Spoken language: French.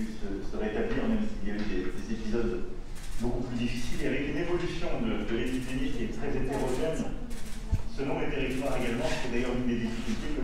se rétablir, même s'il y a eu des, épisodes beaucoup plus difficiles, et avec une évolution de, de l'épidémie qui est très hétérogène, selon les territoires également, c'est d'ailleurs une des difficultés que